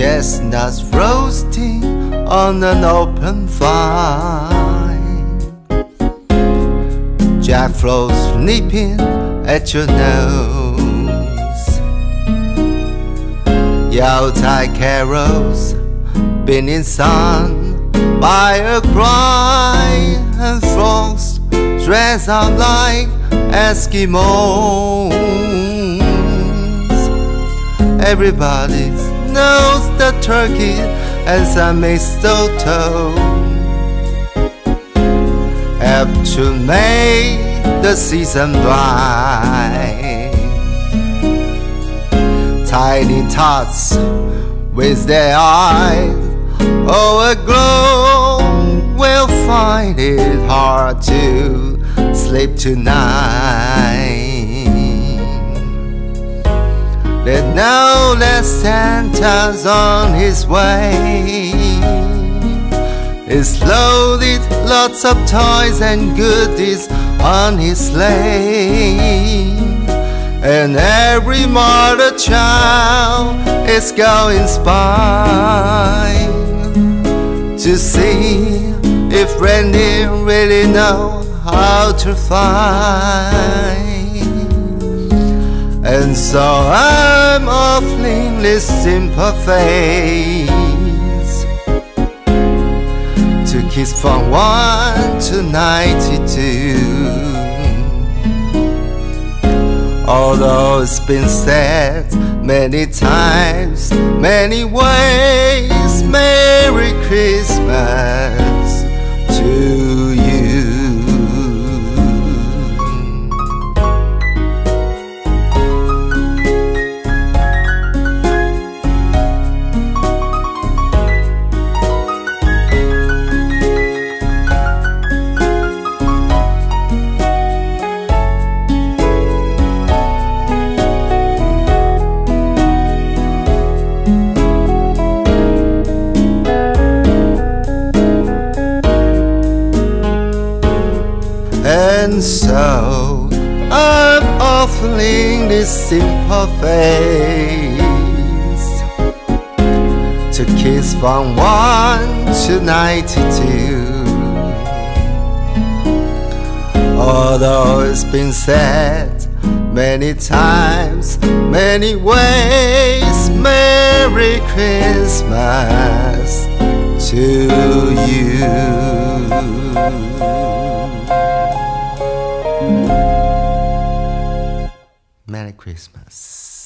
chestnuts roasting on an open fire. Jack Frost nipping at your nose. Yuletide carols being sung by a cry and frogs dressed up like Eskimos. Everybody knows the turkey and some mistletoe help to make the season bright. Tiny tots with their eyes oh aglow will find it hard to sleep tonight. They know that Santa's on his way. It's loaded, lots of toys and goodies on his sleigh. And every mother child is going spy to see if Randy really know how to fly. And so I'm simple face to kiss from one to ninety-two. Although it's been said many times, many ways, And so I'm offering this simple face to kiss from one to ninety-two. Although it's been said many times, many ways, Merry Christmas to you. Christmas.